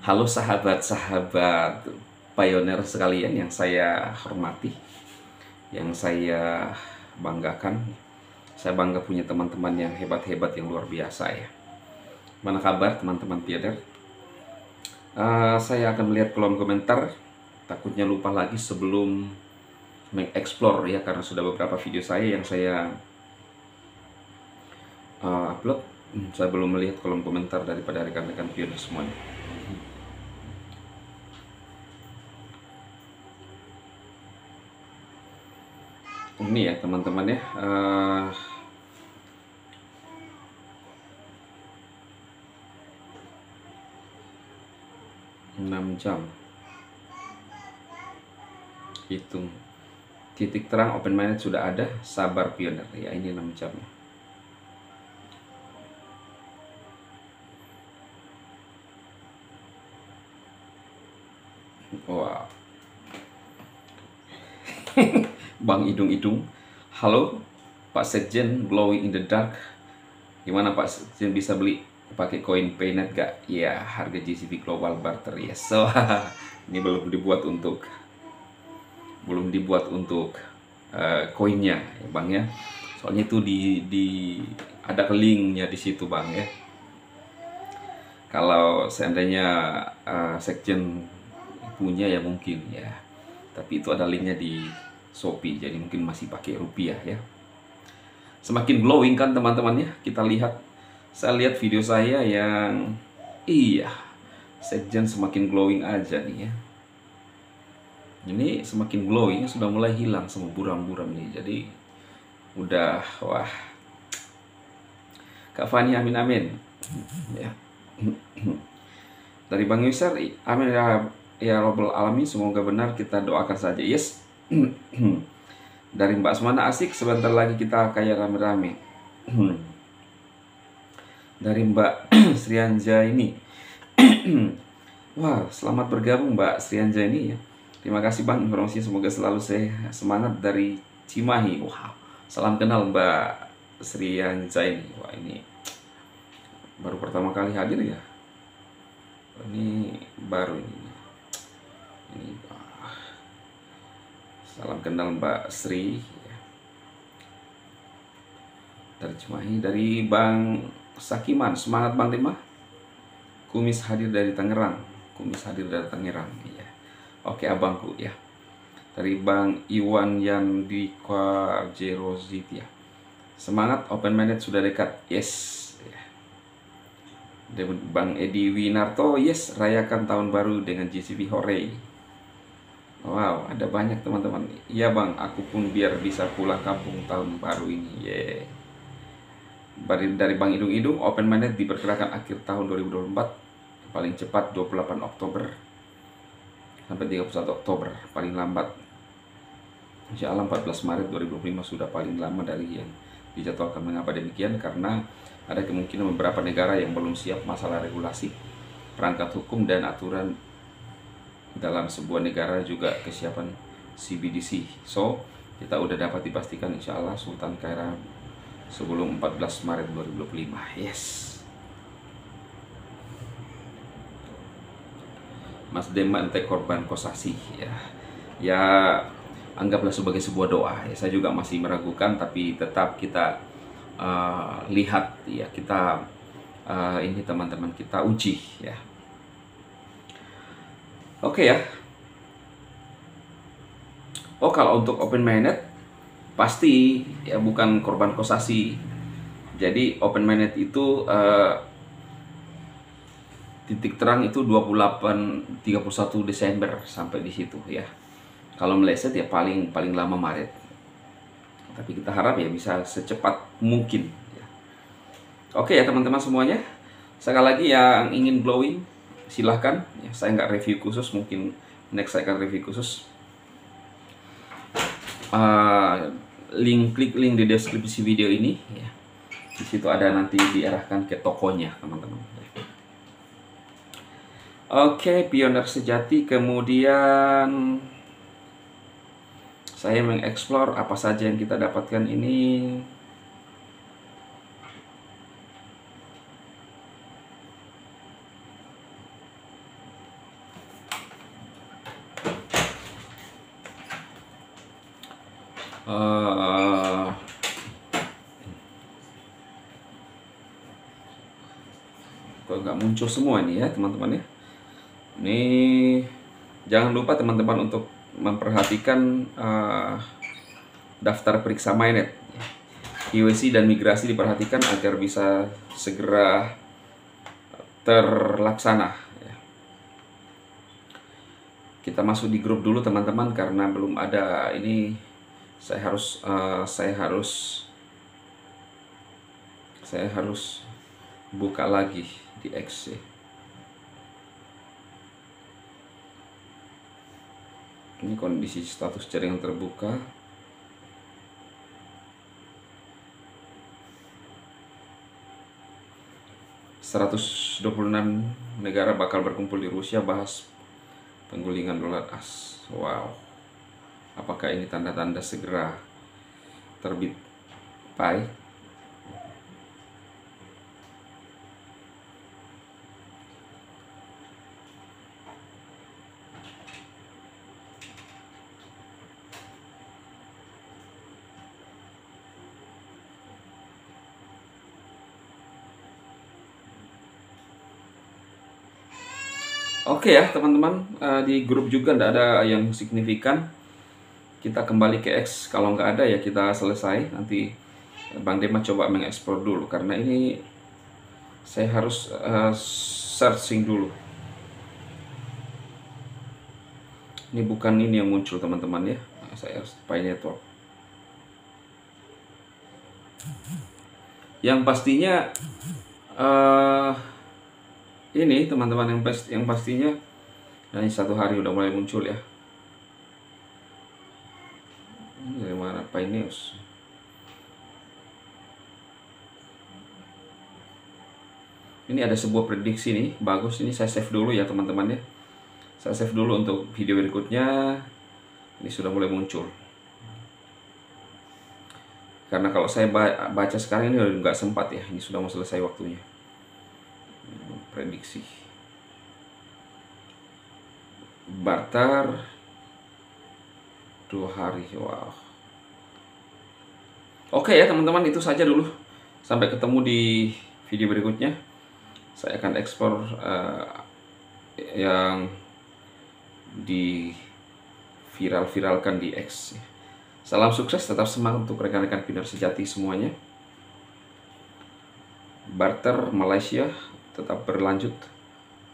Halo sahabat-sahabat pioner sekalian yang saya hormati, yang saya banggakan. Saya bangga punya teman-teman yang hebat-hebat, yang luar biasa ya. Mana kabar teman-teman pioner? Uh, saya akan melihat kolom komentar. Takutnya lupa lagi sebelum mengeksplor ya karena sudah beberapa video saya yang saya uh, upload. Hmm, saya belum melihat kolom komentar daripada rekan-rekan pioner semuanya. Ini ya teman-teman ya. Uh, enam jam. Hitung. Titik terang open minded sudah ada. Sabar pioner. Ya ini 6 jam. Wow Bang Idung-Idung. Halo, Pak Sekjen glowing in the dark. Gimana Pak Sekjen bisa beli pakai koin Paynet gak? Ya, harga GCP Global Barter ya. Yes. So, ini belum dibuat untuk belum dibuat untuk uh, koinnya ya Bang ya. Soalnya itu di di ada linknya di situ Bang ya. Kalau seandainya uh, Sekjen punya ya mungkin ya. Tapi itu ada linknya di Shopee. Jadi mungkin masih pakai rupiah ya. Semakin glowing kan teman-teman ya? Kita lihat. Saya lihat video saya yang iya sekjen semakin glowing aja nih ya. Ini semakin glowing sudah mulai hilang sama buram-buram nih. Jadi udah wah. Kak Fani amin amin. Ya. Dari Bang Yusar amin ya ya Robbal Alamin. Semoga benar kita doakan saja. Yes dari Mbak Semana asik sebentar lagi kita kayak rame-rame. Dari Mbak Srianja ini. Wah selamat bergabung Mbak Srianja ini ya. Terima kasih Bang informasinya. Semoga selalu saya semangat dari Cimahi. Wow salam kenal Mbak Srianja ini. Wah ini baru pertama kali hadir ya. Ini baru ini Salam kenal Mbak Sri dari Cimahi dari Bang Sakiman. Semangat Bang Lima Kumis hadir dari Tangerang. Kumis hadir dari Tangerang ya Oke abangku ya. Dari Bang Iwan yang di Kwarjerozit ya semangat open minded sudah dekat. Yes ya. Bang Edi Winarto yes rayakan tahun baru dengan GCP Hore Wow, ada banyak teman-teman. Iya bang, aku pun biar bisa pulang kampung tahun baru ini. Yeah. Dari, dari Bang Idung Idung, open minded diperkirakan akhir tahun 2024, paling cepat 28 Oktober sampai 31 Oktober, paling lambat. Insya Allah 14 Maret 2025 sudah paling lama dari yang dijadwalkan. Mengapa demikian? Karena ada kemungkinan beberapa negara yang belum siap masalah regulasi, perangkat hukum dan aturan dalam sebuah negara juga kesiapan CBDC. So, kita udah dapat dipastikan insya Allah Sultan Kaira sebelum 14 Maret 2025. Yes. Mas Deman teh korban kosasi ya. Ya anggaplah sebagai sebuah doa. Ya, saya juga masih meragukan tapi tetap kita uh, lihat ya kita uh, ini teman-teman kita uji ya Oke okay ya. Oh kalau untuk open minded pasti ya bukan korban kosasi. Jadi open minded itu uh, titik terang itu 28 31 Desember sampai di situ ya. Kalau meleset ya paling paling lama Maret. Tapi kita harap ya bisa secepat mungkin ya. Oke ya teman-teman semuanya. Sekali lagi yang ingin glowing silahkan. Ya, saya nggak review khusus mungkin next saya akan review khusus. Uh, link klik link di deskripsi video ini. Ya di situ ada nanti diarahkan ke tokonya teman-teman. Oke okay, pioner sejati. Kemudian saya mengeksplor apa saja yang kita dapatkan ini uh, kok nggak muncul semua ini ya teman-teman ya ini jangan lupa teman-teman untuk memperhatikan uh, daftar periksa mainnet KYC dan migrasi diperhatikan agar bisa segera terlaksana ya. kita masuk di grup dulu teman-teman karena belum ada ini saya harus uh, saya harus saya harus buka lagi di X ya. ini kondisi status jaringan terbuka 126 negara bakal berkumpul di Rusia bahas penggulingan dolar as. Wow. Apakah ini tanda-tanda segera terbit pai? Oke ya teman-teman uh, di grup juga tidak ada yang signifikan. Kita kembali ke X kalau nggak ada ya kita selesai nanti Bang Dema coba mengeksplor dulu karena ini saya harus uh, searching dulu. Ini bukan ini yang muncul teman-teman ya. Nah, saya harus Pi Network. Yang pastinya uh, ini teman-teman yang yang pastinya ini satu hari udah mulai muncul ya dari mana Pi News ini ada sebuah prediksi nih bagus ini saya save dulu ya teman-teman ya. Saya save dulu untuk video berikutnya. Ini sudah mulai muncul. Karena kalau saya baca sekarang ini udah nggak sempat ya ini sudah mau selesai waktunya. Prediksi. Barter dua hari wow oke ya teman-teman itu saja dulu. Sampai ketemu di video berikutnya. Saya akan ekspor uh, yang di viral-viralkan di X. Salam sukses tetap semangat untuk rekan-rekan pindah sejati semuanya. Barter Malaysia tetap berlanjut